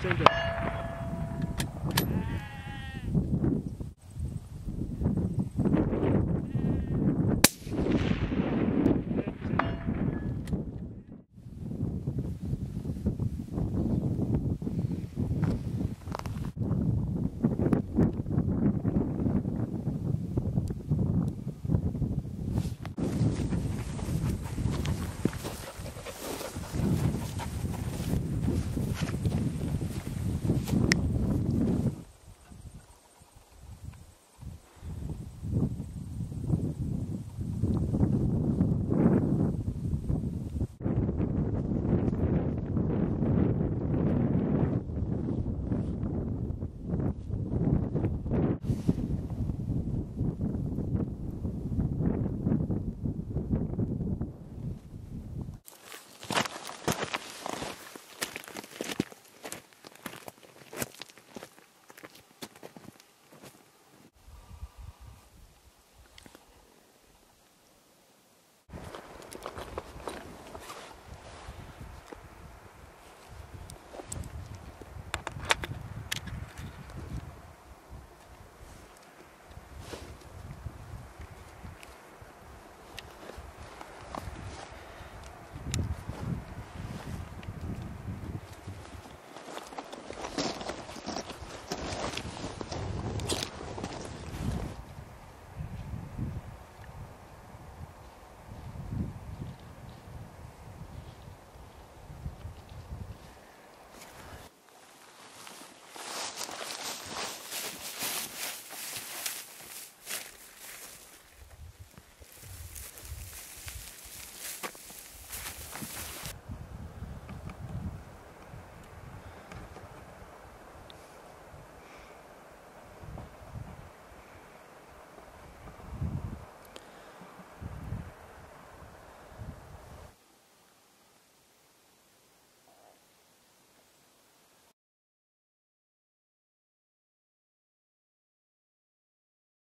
真的。